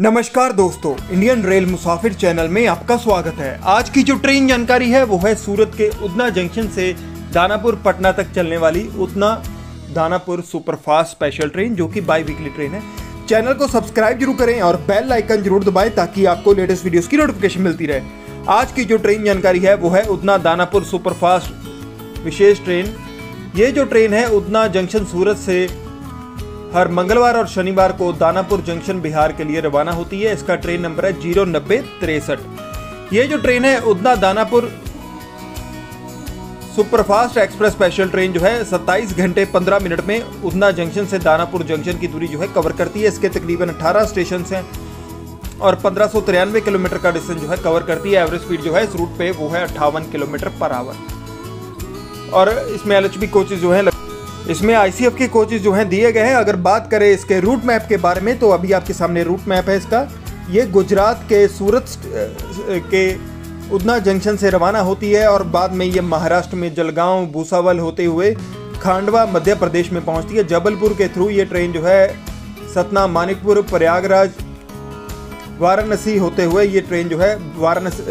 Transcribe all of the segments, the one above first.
नमस्कार दोस्तों Indian rail मुसाफिर channel में आपका स्वागत है। आज की जो ट्रेन जानकारी है, वो है सूरत के उदना जंक्शन से दानापुर पटना तक चलने वाली Udhna Danapur superfast special train जो कि बाई वीकली ट्रेन है। चैनल को सब्सक्राइब ज़रूर करें और बेल आइकन ज़रूर दबाएँ, ताकि आपको लेटेस्ट वीडियोस की नोटिफिकेशन मिलती रहे। आज की जो ट्रेन जानकारी है, वो है उदना दानापुर सुपरफास्ट विशेष ट्रेन ये जो ट्रेन है उदना जंक्शन सूरत से हर मंगलवार और शनिवार को दानापुर जंक्शन बिहार के लिए रवाना होती है। इसका ट्रेन नंबर है ज़ीरो नब्बे तिरसठ। ये जो ट्रेन है Udhna Danapur superfast express special train जो है 27 घंटे 15 मिनट में उदना जंक्शन से दानापुर जंक्शन की दूरी जो है, कवर करती है। इसके तकरीबन 18 स्टेशन हैं और पंद्रह किलोमीटर का डिस्टेंस जो है, कवर करती है। एवरेज स्पीड जो है, इस रूट पे वो है अट्ठावन किलोमीटर पर आवर। और इसमें एल एच कोचेज जो है इसमें आईसीएफ के कोचेज जो हैं दिए गए हैं। अगर बात करें इसके रूट मैप के बारे में तो अभी आपके सामने रूट मैप है इसका। ये गुजरात के सूरत के उदना जंक्शन से रवाना होती है और बाद में ये महाराष्ट्र में जलगांव, भूसावल होते हुए खांडवा, मध्य प्रदेश में पहुँचती है। जबलपुर के थ्रू ये ट्रेन जो है, सतना, मानिकपुर, प्रयागराज, वाराणसी होते हुए ये ट्रेन जो है, वाराणसी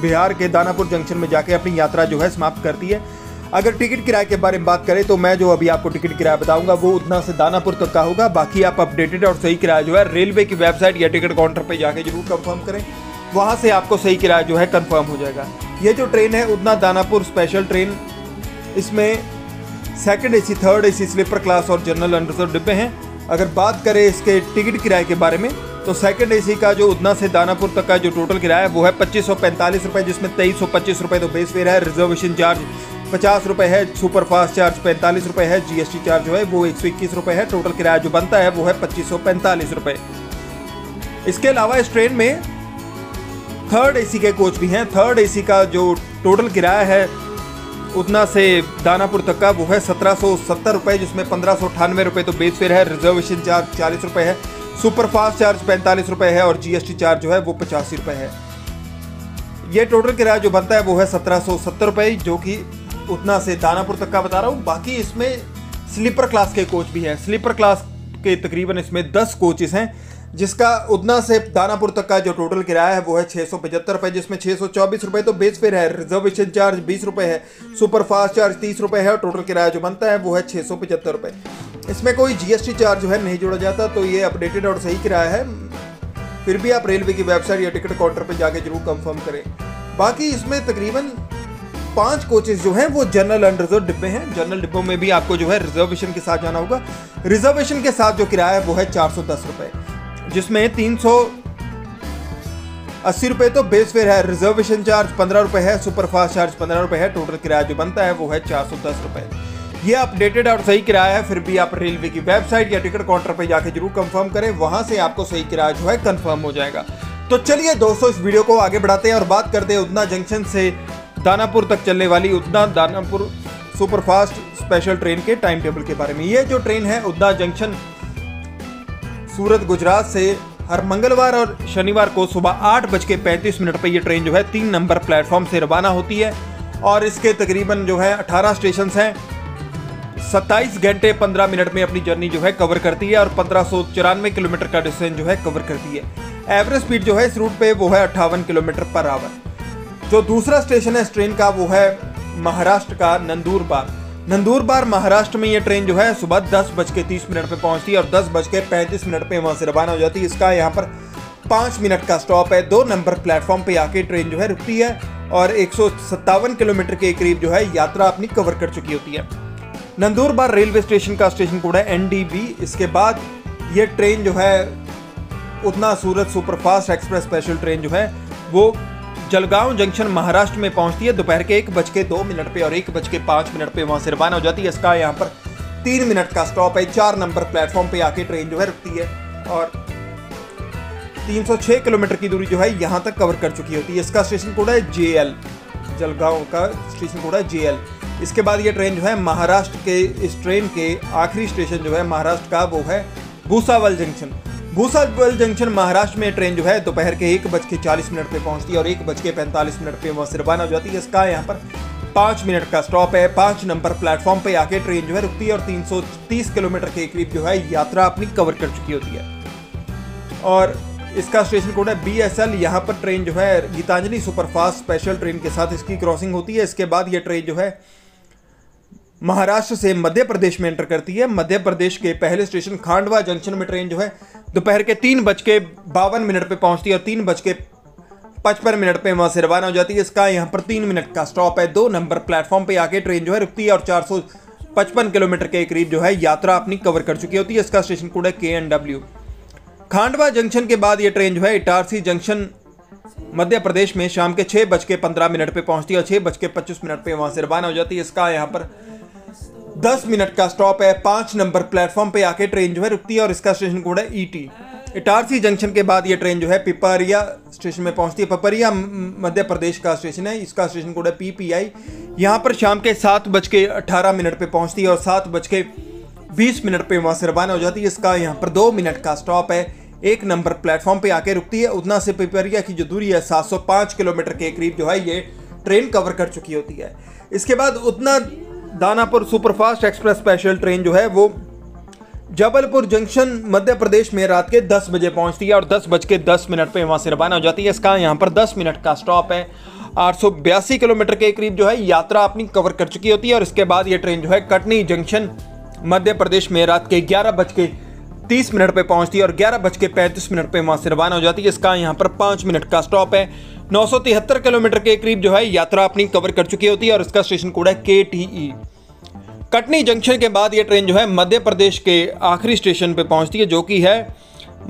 बिहार के दानापुर जंक्शन में जाके अपनी यात्रा जो है समाप्त करती है। अगर टिकट किराए के बारे में बात करें तो मैं जो अभी आपको टिकट किराया बताऊँगा, वो उतना से दानापुर तक का होगा। बाकी आप अपडेटेड और सही किराया जो है रेलवे की वेबसाइट या टिकट काउंटर पर जाके ज़रूर कंफर्म करें। वहाँ से आपको सही किराया जो है कंफर्म हो जाएगा। ये जो ट्रेन है, उतना दानापुर स्पेशल ट्रेन इसमें second AC third AC sleeper class और जनरल अनरिजर्व डिब्बे हैं। अगर बात करें इसके टिकट किराए के बारे में तो सेकंड एसी का जो उदना से दानापुर तक का जो टोटल किराया है, वो है पच्चीस सौ पैंतालीस रुपये जिसमें तेईस सौ पच्चीस तो बेस फेयर है। रिजर्वेशन चार्ज पचास रुपये है सुपर फास्ट चार्ज, पैंतालीस रुपये है जीएसटी चार्ज जो है, वो एक सौ इक्कीस रुपये है, टोटल किराया जो बनता है वो है पच्चीस सौ पैंतालीस रुपये इसके अलावा इस ट्रेन में थर्ड एसी के कोच भी हैं। थर्ड एसी का जो टोटल किराया है, उतना से दानापुर तक का वो है सत्रह सौ सत्तर रुपये जिसमें पंद्रह सौ अठानवे रुपये तो बेस फेयर है रिजर्वेशन चार्ज चालीस रुपये है सुपर फास्ट चार्ज पैंतालीस रुपये है और जीएसटी चार्ज जो है वो पचासी रुपये है। ये टोटल किराया जो बनता है वो है सत्रह सौ सत्तर रुपये जो कि उतना से दानापुर तक का बता रहा हूँ। बाकी इसमें स्लीपर क्लास के कोच भी हैं। स्लीपर क्लास के तकरीबन इसमें दस कोचेस हैं, जिसका उतना से दानापुर तक का जो टोटल किराया है वो है छः सौ पचहत्तर रुपये जिसमें छः सौ चौबीस रुपये तो बेस फेयर है रिजर्वेशन चार्ज बीस रुपये है सुपर फास्ट चार्ज तीस रुपये है और टोटल किराया जो बनता है वो है छः सौ पचहत्तर रुपये इसमें कोई जीएसटी चार्ज जो है नहीं जोड़ा जाता तो ये अपडेटेड और सही किराया है। फिर भी आप रेलवे की वेबसाइट या टिकट काउंटर पर जाके ज़रूर कंफर्म करें। बाकी इसमें तकरीबन पाँच कोचेस जो हैं, वो जनरल एंड रिज़र्व डिब्बे हैं। जनरल डिब्बों में भी आपको जो है रिजर्वेशन के साथ जाना होगा। रिजर्वेशन के साथ जो किराया है, वो है चार सौ दस रुपये जिसमें तीन सौ अस्सी रुपये तो बेस फेयर है रिजर्वेशन चार्ज पंद्रह रुपये है सुपरफास्ट चार्ज पंद्रह रुपये है टोटल किराया जो बनता है, वो है चार सौ दस रुपये ये अपडेटेड और सही किराया है, फिर भी आप रेलवे की वेबसाइट या टिकट काउंटर पर जाकर ज़रूर कंफर्म करें, वहाँ से आपको सही किराया जो है कंफर्म हो जाएगा। तो चलिए दोस्तों, इस वीडियो को आगे बढ़ाते हैं और बात करते हैं उदना जंक्शन से दानापुर तक चलने वाली Udhna Danapur superfast special train के टाइम टेबल के बारे में। ये जो ट्रेन है उदना जंक्शन सूरत, गुजरात से हर मंगलवार और शनिवार को सुबह आठ बज के पैंतीस मिनट पर यह ट्रेन जो है तीन नंबर प्लेटफॉर्म से रवाना होती है और इसके तकरीबन जो है अठारह स्टेशन हैं। सत्ताईस घंटे पंद्रह मिनट में अपनी जर्नी जो है कवर करती है और पंद्रह सौ चौरानवे किलोमीटर का डिस्टेंस जो है कवर करती है। एवरेज स्पीड जो है इस रूट पे वो है अट्ठावन किलोमीटर पर आवर जो दूसरा स्टेशन है इस ट्रेन का, वो है महाराष्ट्र का नंदूरबार नंदूरबार महाराष्ट्र में ये ट्रेन जो है सुबह दस बज के तीस मिनट पर पहुँचती है और दस बज के पैंतीस मिनट पर वहाँ से रवाना हो जाती है। इसका यहाँ पर पाँच मिनट का स्टॉप है। दो नंबर प्लेटफॉर्म पे आके ट्रेन जो है रुकती है और एक सौ सत्तावन किलोमीटर के करीब जो है यात्रा अपनी कवर कर चुकी होती है। नंदूरबार रेलवे स्टेशन का स्टेशन कोड है एन इसके बाद ये ट्रेन जो है, Udhna Surat superfast express special train जो है, वो जलगांव जंक्शन महाराष्ट्र में पहुँचती है। दोपहर के एक बज के दो मिनट पे और एक बज के पाँच मिनट पे वहाँ से रवाना हो जाती है। इसका यहाँ पर तीन मिनट का स्टॉप है। चार नंबर प्लेटफॉर्म पे आके ट्रेन जो है रुकती है और 306 किलोमीटर की दूरी जो है यहाँ तक कवर कर चुकी होती है। इसका स्टेशन कोड है जे एल जलगांव का स्टेशन कोड है जे एल इसके बाद ये ट्रेन जो है महाराष्ट्र के, इस ट्रेन के आखिरी स्टेशन जो है महाराष्ट्र का, वो है भूसावल जंक्शन भूसावल जंक्शन महाराष्ट्र में ट्रेन जो है दोपहर के एक बज के चालीस मिनट पे पहुँचती है और एक बज के पैंतालीस मिनट पे वहाँ से रवाना हो जाती है। इसका यहाँ पर पाँच मिनट का स्टॉप है। पाँच नंबर प्लेटफॉर्म पे आके ट्रेन जो है रुकती है और 330 किलोमीटर के करीब जो है यात्रा अपनी कवर कर चुकी होती है। और इसका स्टेशन कोड है बी एस एल यहाँ पर ट्रेन जो है गीतांजलि सुपरफास्ट स्पेशल ट्रेन के साथ इसकी क्रॉसिंग होती है। इसके बाद ये ट्रेन जो है महाराष्ट्र से मध्य प्रदेश में एंटर करती है। मध्य प्रदेश के पहले स्टेशन खांडवा जंक्शन में ट्रेन जो है, दोपहर के तीन बज के बावन मिनट पर पहुँचती है और तीन बज के पचपन मिनट पे वहाँ से रवाना हो जाती है। इसका यहाँ पर तीन मिनट का स्टॉप है। दो नंबर प्लेटफॉर्म पे आके ट्रेन जो है रुकती है और चार सौ पचपन किलोमीटर के करीब जो है यात्रा अपनी कवर कर चुकी होती है। इसका स्टेशन कोड है के एन डब्ल्यू खांडवा जंक्शन के बाद ये ट्रेन जो है इटारसी जंक्शन मध्य प्रदेश में शाम के छः बज के पंद्रह मिनट पे पहुँचती है और छः बज के पच्चीस मिनट पे वहाँ से रवाना हो जाती है। इसका यहाँ पर दस मिनट का स्टॉप है, पाँच नंबर प्लेटफॉर्म पे आके ट्रेन जो है रुकती है और इसका स्टेशन कोड है ईटी इटारसी जंक्शन के बाद ये ट्रेन जो है पिपरिया स्टेशन में पहुँचती है। पिपरिया मध्य प्रदेश का स्टेशन है। इसका स्टेशन कोड है पीपीआई यहाँ पर शाम के सात बज के अठारह मिनट पे पहुँचती है और सात बज के बीस मिनट पे वहाँ से रवाना हो जाती है। इसका यहाँ पर दो मिनट का स्टॉप है। एक नंबर प्लेटफॉर्म पे आके रुकती है। उतना से पिपरिया की जो दूरी है 705 किलोमीटर के करीब जो है, ये ट्रेन कवर कर चुकी होती है। इसके बाद Udhna Danapur superfast express special train जो है वो जबलपुर जंक्शन मध्य प्रदेश में रात के 10 बजे पहुँचती है और दस बज के दस मिनट पर वहाँ से रवाना हो जाती है। इसका यहाँ पर 10 मिनट का स्टॉप है। आठ सौ बयासी किलोमीटर के करीब जो है यात्रा अपनी कवर कर चुकी होती है और इसके बाद ये ट्रेन जो है कटनी जंक्शन मध्य प्रदेश में रात के ग्यारह बज के तीस मिनट पर पहुँचती है और ग्यारह बज के पैंतीस मिनट पर वहाँ से रवाना हो जाती है। इसका यहाँ पर पाँच मिनट का स्टॉप है। नौ सौ तिहत्तर किलोमीटर के करीब जो है यात्रा अपनी कवर कर चुकी होती है और इसका स्टेशन कोड है के टी कटनी जंक्शन के बाद ये ट्रेन जो है मध्य प्रदेश के आखिरी स्टेशन पर पहुँचती है, जो कि है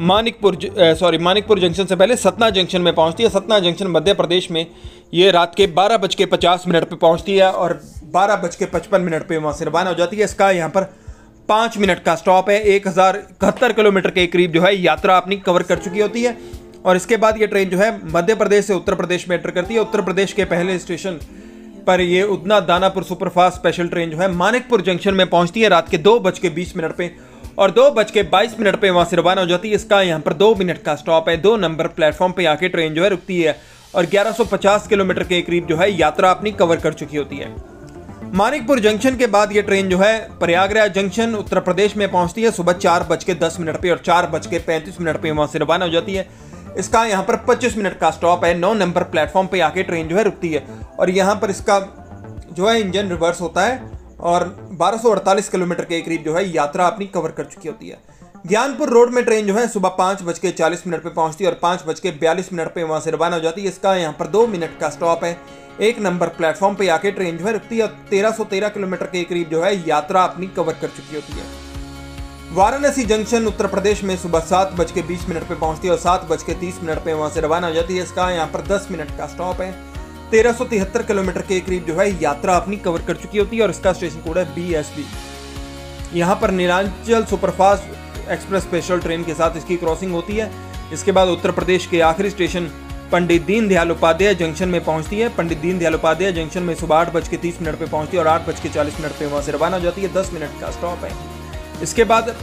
मानिकपुर सॉरी मानिकपुर जंक्शन से पहले सतना जंक्शन में पहुँचती है। सतना जंक्शन मध्य प्रदेश में ये रात के बारह बज के पचास मिनट पर पहुँचती है और बारह बज के पचपन मिनट पर वहाँ से रवाना हो जाती है। इसका यहाँ पर पाँच मिनट का स्टॉप है। एक हज़ार इकहत्तर किलोमीटर के करीब जो है यात्रा अपनी कवर कर चुकी होती है। और इसके बाद ये ट्रेन जो है मध्य प्रदेश से उत्तर प्रदेश में एंटर करती है। उत्तर प्रदेश के पहले स्टेशन पर ये Udhna Danapur superfast special train जो है मानिकपुर जंक्शन में पहुँचती है। रात के दो बज के बीस मिनट पे और दो बज के बाईस मिनट पे वहाँ से रवाना हो जाती है। इसका यहाँ पर दो मिनट का स्टॉप है। दो नंबर प्लेटफॉर्म पे आके ट्रेन जो है रुकती है और 1150 किलोमीटर के करीब जो है यात्रा अपनी कवर कर चुकी होती है। मानिकपुर जंक्शन के बाद ये ट्रेन जो है प्रयागराज जंक्शन उत्तर प्रदेश में पहुँचती है। सुबह चार बज के दस मिनट पे और चार बज के पैंतीस मिनट पे वहाँ से रवाना हो जाती है। इसका यहाँ पर 25 मिनट का स्टॉप है। नौ नंबर प्लेटफॉर्म पे आके ट्रेन जो है रुकती है। और यहाँ पर इसका जो है इंजन रिवर्स होता है और 1248 किलोमीटर के करीब जो है यात्रा अपनी कवर कर चुकी होती है। ज्ञानपुर रोड में ट्रेन जो है सुबह पाँच बज के चालीस मिनट पर पहुँचती है और पाँच बज के बयालीस मिनट पर वहाँ से रवाना हो जाती है। इसका यहाँ पर दो मिनट का स्टॉप है। एक नंबर प्लेटफॉर्म पे आके ट्रेन जो है रुकती है तेरह सौ तेरह किलोमीटर के करीब जो है यात्रा अपनी कवर कर चुकी होती है। वाराणसी जंक्शन, उत्तर प्रदेश में सुबह सात बज के बीस मिनट पे पहुँचती है और सात बज के तीस मिनट पे वहाँ से रवाना हो जाती है। इसका यहाँ पर दस मिनट का स्टॉप है। तेरह सौ तिहत्तर किलोमीटर के करीब जो है, यात्रा अपनी कवर कर चुकी होती है और इसका स्टेशन कोड है बी एस बी यहाँ पर Nilanchal superfast express special train के साथ इसकी क्रॉसिंग होती है। इसके बाद उत्तर प्रदेश के आखिरी स्टेशन पंडित दीनदयाल उपाध्याय जंक्शन में पहुँचती है। पंडित दीनदयाल उपाध्याय जंक्शन में सुबह आठ बज के तीस मिनट पे पहुँचती है और आठ बज के चालीस मिनट पे वहाँ से रवाना हो जाती है। दस मिनट का स्टॉप है। इसके बाद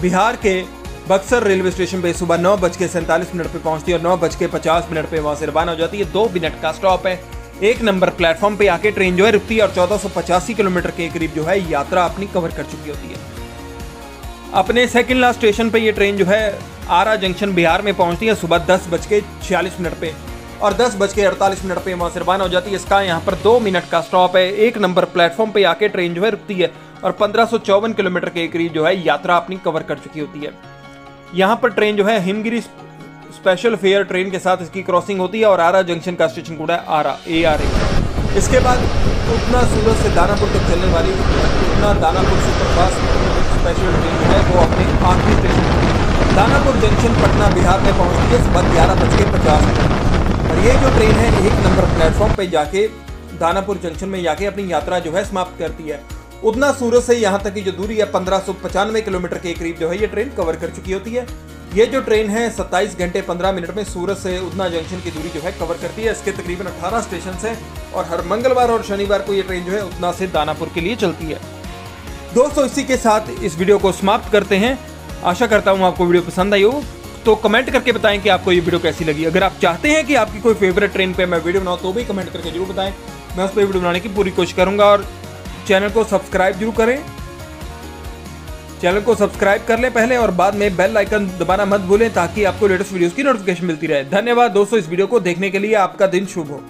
बिहार के बक्सर रेलवे स्टेशन पे सुबह नौ बज के सैंतालीस मिनट पर पहुँचती है और नौ बज के पचास मिनट पर वहाँ से रवाना हो जाती है। दो मिनट का स्टॉप है। एक नंबर प्लेटफॉर्म पे आके ट्रेन जो है रुकती है और चौदह किलोमीटर के करीब जो है यात्रा अपनी कवर कर चुकी होती है। अपने सेकेंड लास्ट स्टेशन पे ये ट्रेन जो है आरा जंक्शन बिहार में पहुँचती है सुबह दस बज के छियालीस मिनट पे और दस बज के अड़तालीस मिनट पे वहाँ से रवाना हो जाती है। इसका यहाँ पर दो मिनट का स्टॉप है। एक नंबर प्लेटफॉर्म पे आके ट्रेन जो है रुकती है। और पंद्रह किलोमीटर के करीब जो है यात्रा अपनी कवर कर चुकी होती है। यहाँ पर ट्रेन जो है हिमगिरी स्पेशल फेयर ट्रेन के साथ इसकी क्रॉसिंग होती है और आरा जंक्शन का स्टेशन कोड है आरा ए आर ए इसके बाद उतना सूरत से दानापुर तक चलने वाली Udhna Danapur superfast special train जो है वो अपने आखिरी स्टेशन दानापुर जंक्शन पटना बिहार में पहुँचती है, सुबह ग्यारह बज के पचास मिनट। और ये जो ट्रेन है, एक नंबर प्लेटफॉर्म पे जाके दानापुर जंक्शन में जाके अपनी यात्रा जो है समाप्त करती है। उतना सूरत से यहाँ तक की जो दूरी है पंद्रह किलोमीटर के करीब जो है ये ट्रेन कवर कर चुकी होती है। ये जो ट्रेन है 27 घंटे 15 मिनट में सूरत से उदना जंक्शन की दूरी जो है कवर करती है। इसके तकरीबन 18 स्टेशन है और हर मंगलवार और शनिवार को ये ट्रेन जो है उदना से दानापुर के लिए चलती है। दोस्तों, इसी के साथ इस वीडियो को समाप्त करते हैं। आशा करता हूँ आपको वीडियो पसंद आई हो। तो कमेंट करके बताएँ कि आपको ये वीडियो कैसी लगी। अगर आप चाहते हैं कि आपकी कोई फेवरेट ट्रेन पे मैं वीडियो बनाऊँ तो भी कमेंट करके ज़रूर बताएँ। मैं उस पर वीडियो बनाने की पूरी कोशिश करूँगा और चैनल को सब्सक्राइब ज़रूर करें। चैनल को सब्सक्राइब कर लें पहले और बाद में बेल आइकन दबाना मत भूलें ताकि आपको लेटेस्ट वीडियोस की नोटिफिकेशन मिलती रहे। धन्यवाद दोस्तों इस वीडियो को देखने के लिए आपका दिन शुभ हो।